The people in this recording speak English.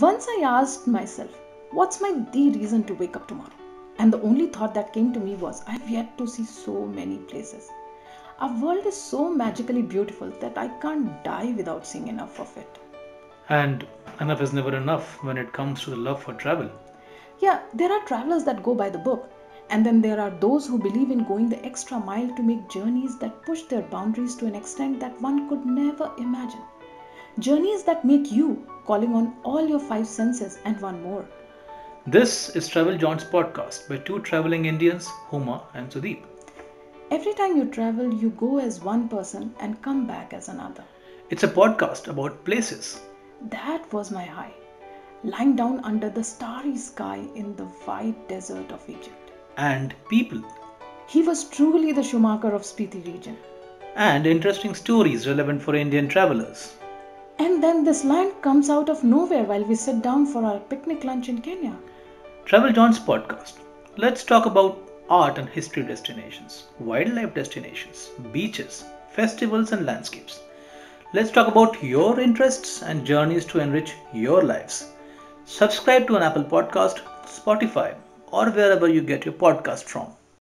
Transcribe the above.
Once I asked myself, what's my the reason to wake up tomorrow? And the only thought that came to me was, I've yet to see so many places. Our world is so magically beautiful that I can't die without seeing enough of it. And enough is never enough when it comes to the love for travel. Yeah, there are travelers that go by the book, and then there are those who believe in going the extra mile to make journeys that push their boundaries to an extent that one could never imagine. Journeys that make you calling on all your five senses and one more. This is Travel Jaunts podcast by two traveling Indians, Huma and Sudeep. Every time you travel, you go as one person and come back as another. It's a podcast about places. That was my high. Lying down under the starry sky in the white desert of Egypt. and people, He was truly the Schumacher of Spiti region. and interesting stories relevant for Indian travelers. And then this land comes out of nowhere while we sit down for our picnic lunch in Kenya. Travel Jaunts podcast. Let's talk about art and history destinations, wildlife destinations, beaches, festivals, and landscapes. Let's talk about your interests and journeys to enrich your lives. Subscribe to an Apple Podcast, Spotify, or wherever you get your podcast from.